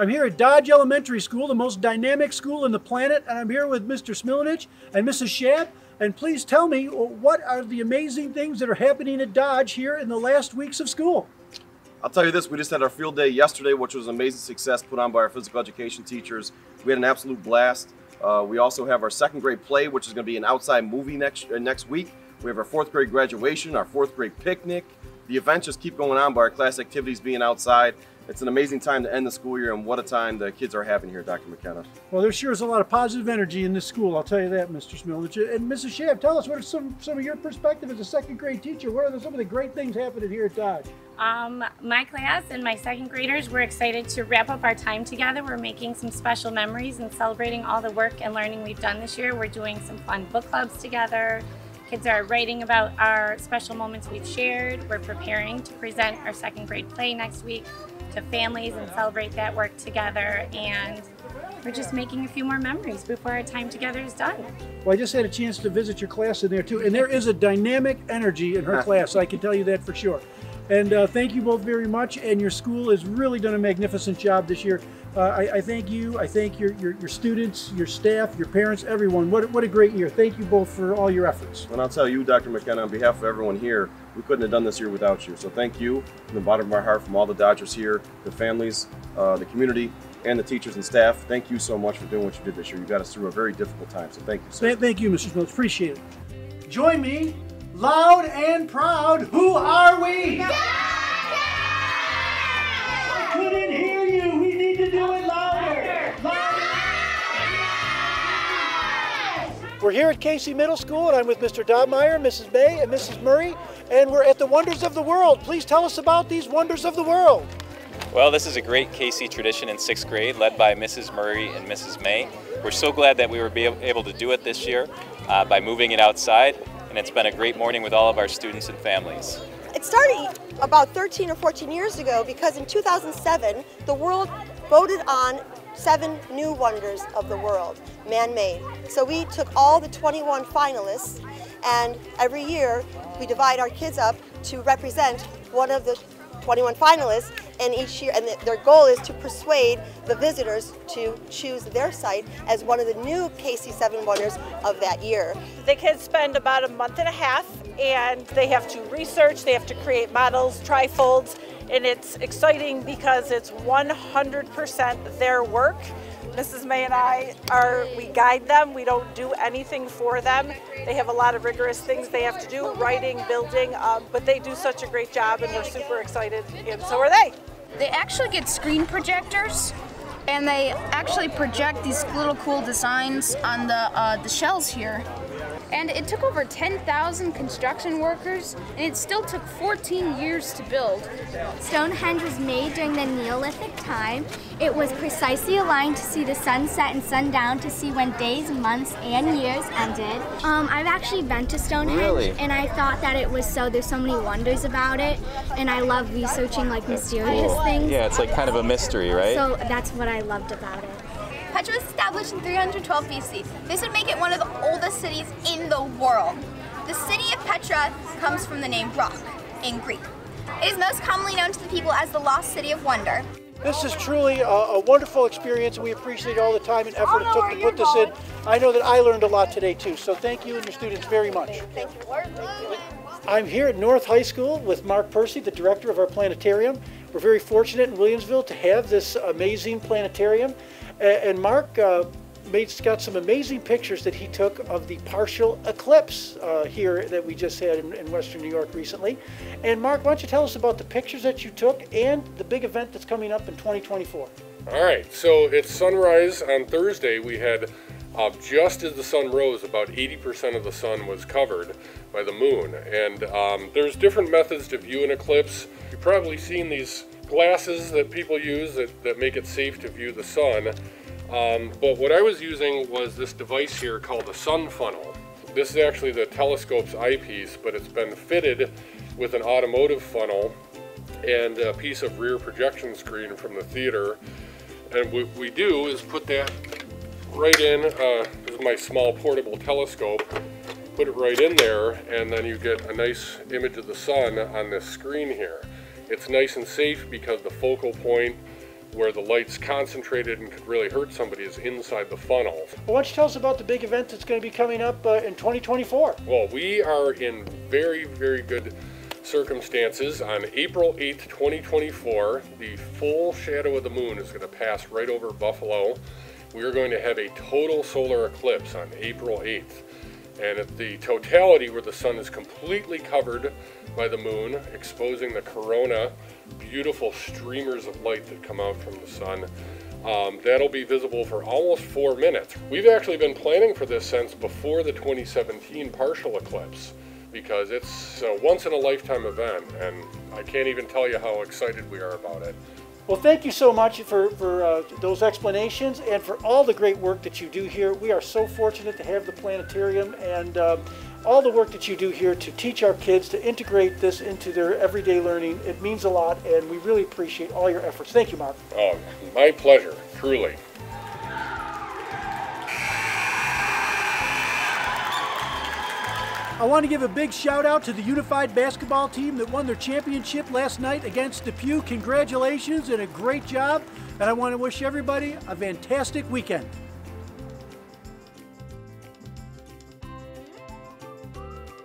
I'm here at Dodge Elementary School, the most dynamic school in the planet, and I'm here with Mr. Smilinich and Mrs. Shab. And please tell me, what are the amazing things that are happening at Dodge here in the last weeks of school? I'll tell you this, we just had our field day yesterday, which was an amazing success put on by our physical education teachers. We had an absolute blast. Uh, we also have our second grade play, which is going to be an outside movie next, uh, next week. We have our fourth grade graduation, our fourth grade picnic. The events just keep going on by our class activities being outside. It's an amazing time to end the school year, and what a time the kids are having here, Dr. McKenna. Well, there sure is a lot of positive energy in this school, I'll tell you that, Mr. Smilinich. And Mrs. Shab, tell us what are some, some of your perspective as a second grade teacher? What are the, some of the great things happening here at Dodge? Um, my class and my second graders, we're excited to wrap up our time together. We're making some special memories and celebrating all the work and learning we've done this year. We're doing some fun book clubs together. Kids are writing about our special moments we've shared. We're preparing to present our second grade play next week to families and celebrate that work together. And we're just making a few more memories before our time together is done. Well, I just had a chance to visit your class in there too, and there is a dynamic energy in her class. I can tell you that for sure. And uh, thank you both very much. And your school has really done a magnificent job this year. Uh, I, I, thank you. I thank your, your, your, students, your staff, your parents, everyone. What, what a great year. Thank you both for all your efforts. And I'll tell you, Dr. McKenna, on behalf of everyone here, we couldn't have done this year without you. So thank you from the bottom of my heart from all the Dodgers here, the families, uh, the community, and the teachers and staff. Thank you so much for doing what you did this year. You got us through a very difficult time. So thank you, sir. Thank you, Mr. Smith. Appreciate it. Join me, loud and proud. Who are we? Yeah! couldn't hear you. We need to do it louder. Louder. We're here at Casey Middle School, and I'm with Mr. Dobmeyer, Mrs. May, and Mrs. Murray, and we're at the Wonders of the World. Please tell us about these Wonders of the World. Well, this is a great Casey tradition in sixth grade, led by Mrs. Murray and Mrs. May. We're so glad that we were able to do it this year uh, by moving it outside, and it's been a great morning with all of our students and families. It started about 13 or 14 years ago because in 2007 the world voted on seven new wonders of the world, man-made. So we took all the 21 finalists and every year we divide our kids up to represent one of the 21 finalists and each year and their goal is to persuade the visitors to choose their site as one of the new KC7 Wonders of that year. The kids spend about a month and a half and they have to research, they have to create models, trifolds, and it's exciting because it's 100% their work. Mrs. May and I are, we guide them, we don't do anything for them. They have a lot of rigorous things they have to do, writing, building, um, but they do such a great job and we're super excited, and so are they. They actually get screen projectors and they actually project these little cool designs on the, uh, the shells here and it took over 10,000 construction workers, and it still took 14 years to build. Stonehenge was made during the Neolithic time. It was precisely aligned to see the sunset and sundown to see when days, months, and years ended. Um, I've actually been to Stonehenge, really? and I thought that it was so, there's so many wonders about it, and I love researching like mysterious cool. things. Yeah, it's like kind of a mystery, right? So that's what I loved about it. Petra was established in 312 BC. This would make it one of the oldest cities in the world. The city of Petra comes from the name rock in Greek. It is most commonly known to the people as the lost city of wonder. This is truly a, a wonderful experience. We appreciate all the time and effort it oh, took to put this in. I know that I learned a lot today too, so thank you and your students very much. Thank you. I'm here at North High School with Mark Percy, the director of our planetarium. We're very fortunate in Williamsville to have this amazing planetarium. And Mark uh, made, got some amazing pictures that he took of the partial eclipse uh, here that we just had in, in, Western New York recently. And Mark, why don't you tell us about the pictures that you took and the big event that's coming up in 2024? All right, so it's sunrise on Thursday. We had uh, just as the sun rose, about 80% of the sun was covered by the moon. And um, there's different methods to view an eclipse. You've probably seen these glasses that people use that, that make it safe to view the sun. Um, but what I was using was this device here called a sun funnel. This is actually the telescope's eyepiece, but it's been fitted with an automotive funnel and a piece of rear projection screen from the theater. And what we do is put that right in, uh, this is my small portable telescope, put it right in there, and then you get a nice image of the sun on this screen here. It's nice and safe because the focal point where the light's concentrated and could really hurt somebody is inside the funnel. Well, why don't you tell us about the big event that's going to be coming up uh, in 2024? Well, we are in very, very good circumstances. On April 8th, 2024, the full shadow of the moon is going to pass right over Buffalo. We are going to have a total solar eclipse on April 8th. And at the totality where the sun is completely covered by the moon, exposing the corona, beautiful streamers of light that come out from the sun. Um, that'll be visible for almost four minutes. We've actually been planning for this since before the 2017 partial eclipse because it's a once in a lifetime event and I can't even tell you how excited we are about it. Well, thank you so much for, for uh, those explanations and for all the great work that you do here. We are so fortunate to have the planetarium and um, all the work that you do here to teach our kids to integrate this into their everyday learning. It means a lot and we really appreciate all your efforts. Thank you, Mark. Oh, my pleasure, truly. I want to give a big shout out to the Unified basketball team that won their championship last night against Depew. Congratulations and a great job. And I want to wish everybody a fantastic weekend.